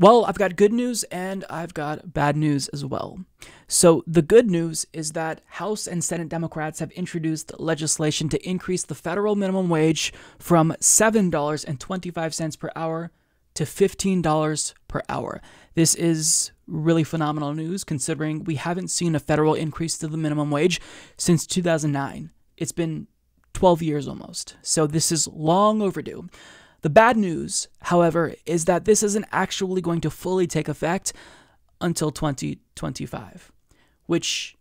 Well, I've got good news and I've got bad news as well. So, the good news is that House and Senate Democrats have introduced legislation to increase the federal minimum wage from $7.25 per hour to $15 per hour. This is really phenomenal news considering we haven't seen a federal increase to the minimum wage since 2009. It's been 12 years almost. So, this is long overdue. The bad news, however, is that this isn't actually going to fully take effect until 2025, which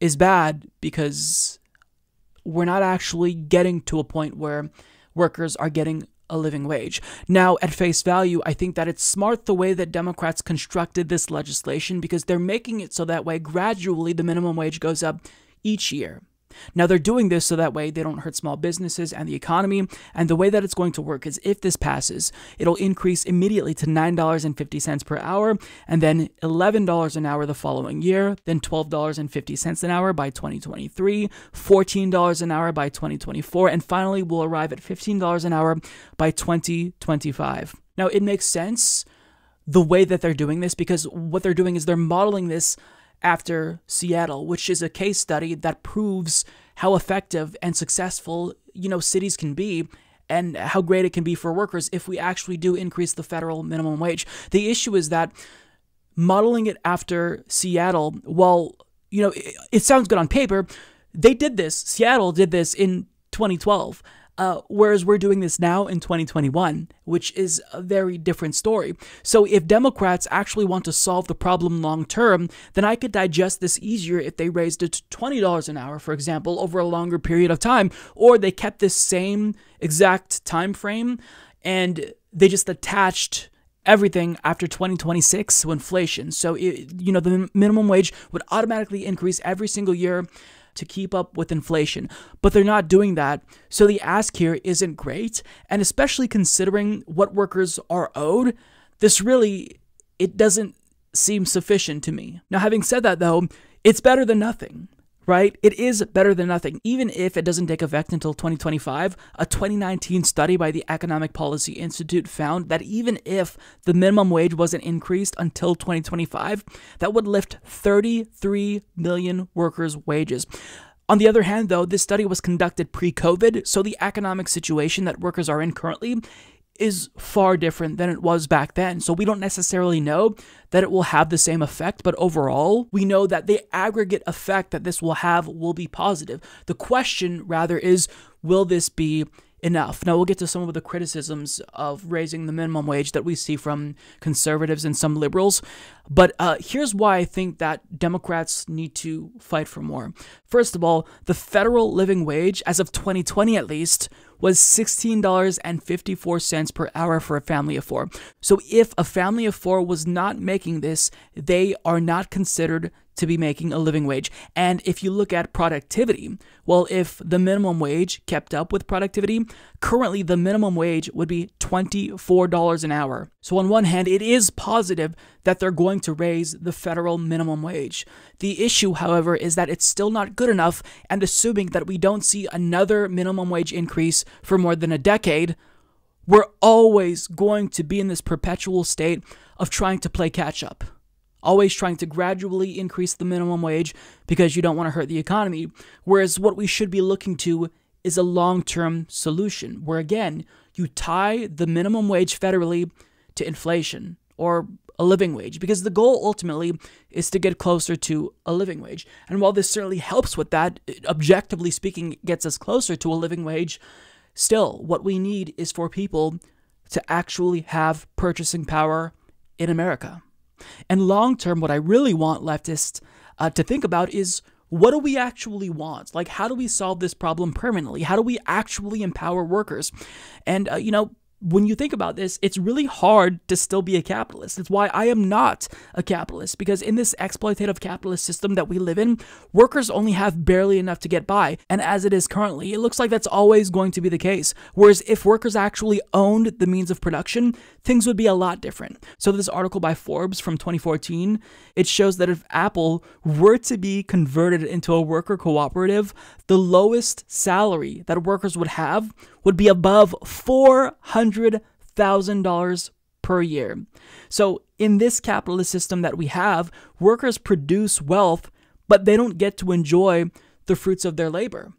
is bad because we're not actually getting to a point where workers are getting a living wage. Now, at face value, I think that it's smart the way that Democrats constructed this legislation because they're making it so that way gradually the minimum wage goes up each year. Now, they're doing this so that way they don't hurt small businesses and the economy. And the way that it's going to work is if this passes, it'll increase immediately to $9.50 per hour, and then $11 an hour the following year, then $12.50 an hour by 2023, $14 an hour by 2024, and finally we'll arrive at $15 an hour by 2025. Now, it makes sense the way that they're doing this because what they're doing is they're modeling this after Seattle, which is a case study that proves how effective and successful, you know, cities can be and how great it can be for workers if we actually do increase the federal minimum wage. The issue is that modeling it after Seattle, while, you know, it, it sounds good on paper, they did this. Seattle did this in 2012. Uh, whereas we're doing this now in 2021, which is a very different story. So, if Democrats actually want to solve the problem long term, then I could digest this easier if they raised it to $20 an hour, for example, over a longer period of time, or they kept this same exact time frame and they just attached everything after 2026 to inflation. So, it, you know, the minimum wage would automatically increase every single year to keep up with inflation. But they're not doing that. So the ask here isn't great. And especially considering what workers are owed, this really it doesn't seem sufficient to me. Now having said that though, it's better than nothing right? It is better than nothing. Even if it doesn't take effect until 2025, a 2019 study by the Economic Policy Institute found that even if the minimum wage wasn't increased until 2025, that would lift 33 million workers' wages. On the other hand, though, this study was conducted pre COVID, so the economic situation that workers are in currently is far different than it was back then. So we don't necessarily know that it will have the same effect, but overall, we know that the aggregate effect that this will have will be positive. The question, rather, is will this be enough. Now, we'll get to some of the criticisms of raising the minimum wage that we see from conservatives and some liberals. But uh, here's why I think that Democrats need to fight for more. First of all, the federal living wage, as of 2020 at least, was $16.54 per hour for a family of four. So if a family of four was not making this, they are not considered to be making a living wage. And if you look at productivity, well, if the minimum wage kept up with productivity, currently the minimum wage would be $24 an hour. So, on one hand, it is positive that they're going to raise the federal minimum wage. The issue, however, is that it's still not good enough, and assuming that we don't see another minimum wage increase for more than a decade, we're always going to be in this perpetual state of trying to play catch up always trying to gradually increase the minimum wage because you don't want to hurt the economy. Whereas what we should be looking to is a long term solution where, again, you tie the minimum wage federally to inflation or a living wage because the goal ultimately is to get closer to a living wage. And while this certainly helps with that, objectively speaking, gets us closer to a living wage, still, what we need is for people to actually have purchasing power in America. And long term, what I really want leftists uh, to think about is what do we actually want? Like, how do we solve this problem permanently? How do we actually empower workers? And, uh, you know, when you think about this, it's really hard to still be a capitalist. It's why I am not a capitalist, because in this exploitative capitalist system that we live in, workers only have barely enough to get by. And as it is currently, it looks like that's always going to be the case. Whereas if workers actually owned the means of production, things would be a lot different. So, this article by Forbes from 2014, it shows that if Apple were to be converted into a worker cooperative, the lowest salary that workers would have would be above $400,000 per year. So, in this capitalist system that we have, workers produce wealth, but they don't get to enjoy the fruits of their labor.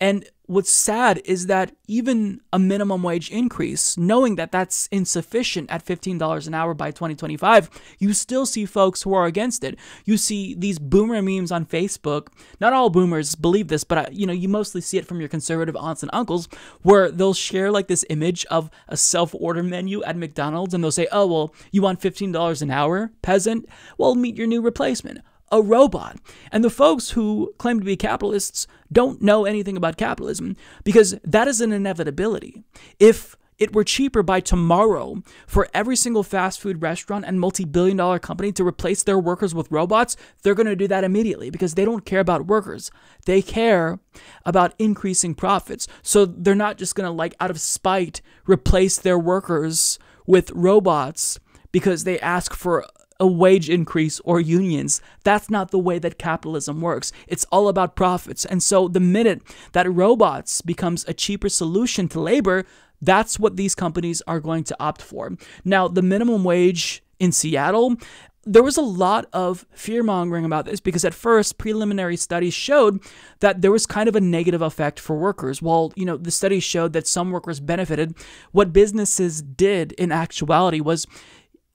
And what's sad is that even a minimum wage increase, knowing that that's insufficient at $15 an hour by 2025, you still see folks who are against it. You see these boomer memes on Facebook. Not all boomers believe this, but uh, you know, you mostly see it from your conservative aunts and uncles where they'll share like this image of a self-order menu at McDonald's and they'll say, "Oh, well, you want $15 an hour, peasant? Well, meet your new replacement." A robot. And the folks who claim to be capitalists don't know anything about capitalism because that is an inevitability. If it were cheaper by tomorrow for every single fast food restaurant and multi billion dollar company to replace their workers with robots, they're going to do that immediately because they don't care about workers. They care about increasing profits. So they're not just going to, like, out of spite, replace their workers with robots because they ask for a wage increase or unions. That's not the way that capitalism works. It's all about profits. And so the minute that robots becomes a cheaper solution to labor, that's what these companies are going to opt for. Now, the minimum wage in Seattle, there was a lot of fear mongering about this because at first preliminary studies showed that there was kind of a negative effect for workers. While, you know, the studies showed that some workers benefited, what businesses did in actuality was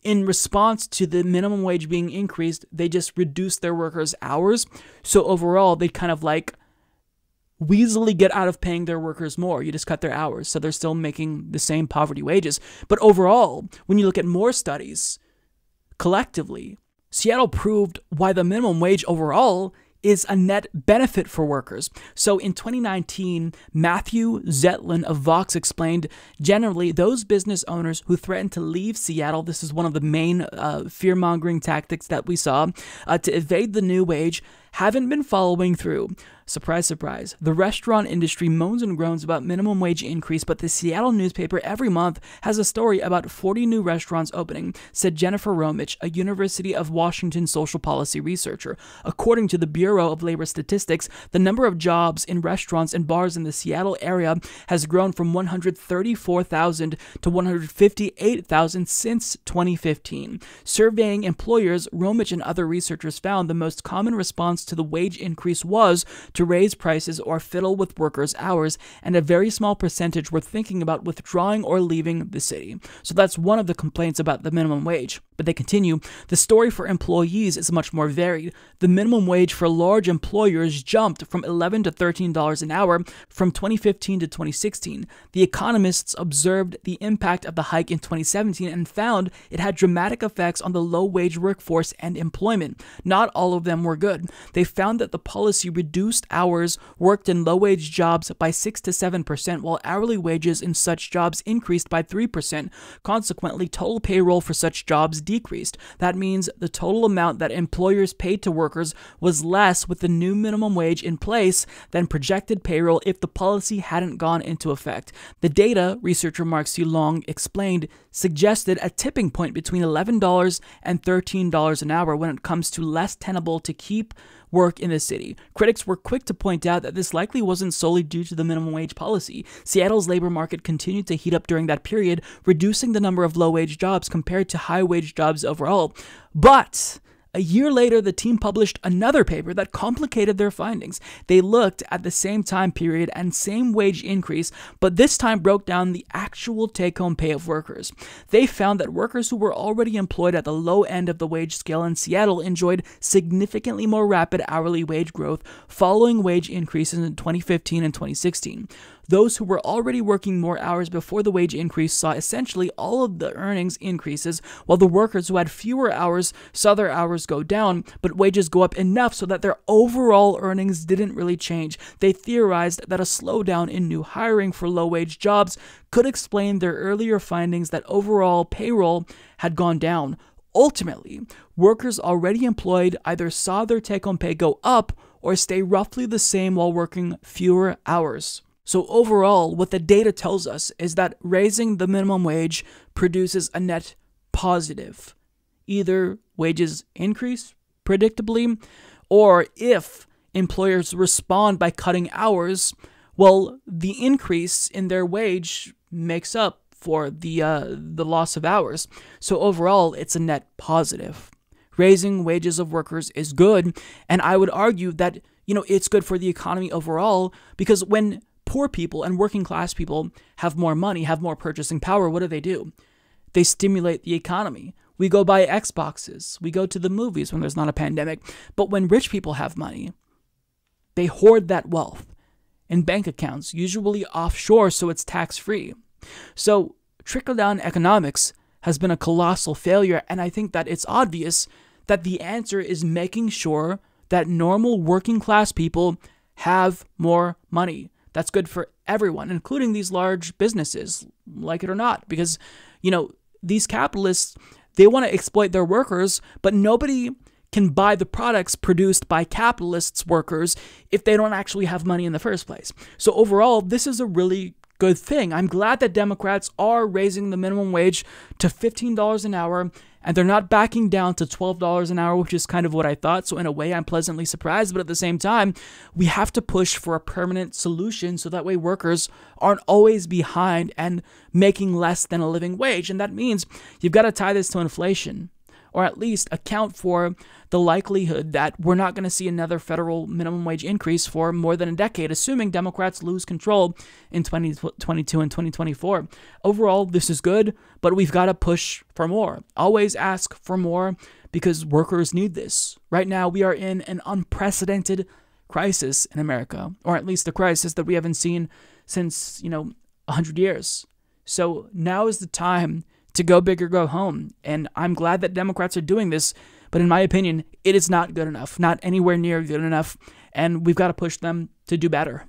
in response to the minimum wage being increased, they just reduced their workers' hours. So overall, they kind of like weaselly get out of paying their workers more. You just cut their hours. So they're still making the same poverty wages. But overall, when you look at more studies collectively, Seattle proved why the minimum wage overall is a net benefit for workers. So in 2019, Matthew Zeitlin of Vox explained generally those business owners who threatened to leave Seattle, this is one of the main uh, fear mongering tactics that we saw, uh, to evade the new wage, haven't been following through. Surprise, surprise. The restaurant industry moans and groans about minimum wage increase, but the Seattle newspaper every month has a story about 40 new restaurants opening, said Jennifer Romich, a University of Washington social policy researcher. According to the Bureau of Labor Statistics, the number of jobs in restaurants and bars in the Seattle area has grown from 134,000 to 158,000 since 2015. Surveying employers, Romich and other researchers found the most common response to the wage increase was to to raise prices or fiddle with workers' hours, and a very small percentage were thinking about withdrawing or leaving the city. So that's one of the complaints about the minimum wage. But they continue the story for employees is much more varied. The minimum wage for large employers jumped from 11 to $13 an hour from 2015 to 2016. The economists observed the impact of the hike in 2017 and found it had dramatic effects on the low wage workforce and employment. Not all of them were good. They found that the policy reduced hours worked in low wage jobs by 6 to 7%, while hourly wages in such jobs increased by 3%. Consequently, total payroll for such jobs decreased. That means the total amount that employers paid to workers was less with the new minimum wage in place than projected payroll if the policy hadn't gone into effect. The data, researcher Mark C. Long explained, suggested a tipping point between $11 and $13 an hour when it comes to less tenable to keep work in the city. Critics were quick to point out that this likely wasn't solely due to the minimum wage policy. Seattle's labor market continued to heat up during that period, reducing the number of low wage jobs compared to high wage jobs overall. But a year later, the team published another paper that complicated their findings. They looked at the same time period and same wage increase, but this time broke down the actual take home pay of workers. They found that workers who were already employed at the low end of the wage scale in Seattle enjoyed significantly more rapid hourly wage growth following wage increases in 2015 and 2016. Those who were already working more hours before the wage increase saw essentially all of the earnings increases, while the workers who had fewer hours saw their hours go down, but wages go up enough so that their overall earnings didn't really change. They theorized that a slowdown in new hiring for low wage jobs could explain their earlier findings that overall payroll had gone down. Ultimately, workers already employed either saw their take home pay go up or stay roughly the same while working fewer hours. So, overall, what the data tells us is that raising the minimum wage produces a net positive. Either wages increase predictably, or if employers respond by cutting hours, well, the increase in their wage makes up for the uh, the loss of hours. So overall, it's a net positive. Raising wages of workers is good, and I would argue that you know it's good for the economy overall because when poor people and working class people have more money, have more purchasing power, what do they do? They stimulate the economy. We go buy Xboxes. We go to the movies when there's not a pandemic. But when rich people have money, they hoard that wealth in bank accounts, usually offshore so it's tax free. So, trickle down economics has been a colossal failure, and I think that it's obvious that the answer is making sure that normal working class people have more money. That's good for everyone, including these large businesses, like it or not, because, you know, these capitalists, they want to exploit their workers, but nobody can buy the products produced by capitalists' workers if they don't actually have money in the first place. So, overall, this is a really good thing. I'm glad that Democrats are raising the minimum wage to $15 an hour and they're not backing down to $12 an hour, which is kind of what I thought. So, in a way, I'm pleasantly surprised. But at the same time, we have to push for a permanent solution so that way workers aren't always behind and making less than a living wage. And that means you've got to tie this to inflation or at least account for the likelihood that we're not going to see another federal minimum wage increase for more than a decade, assuming Democrats lose control in 2022 and 2024. Overall, this is good, but we've got to push for more. Always ask for more because workers need this. Right now, we are in an unprecedented crisis in America, or at least a crisis that we haven't seen since, you know, 100 years. So now is the time to go big or go home. And I'm glad that Democrats are doing this, but in my opinion, it is not good enough, not anywhere near good enough. And we've got to push them to do better.